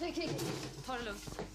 Ta det lugnt.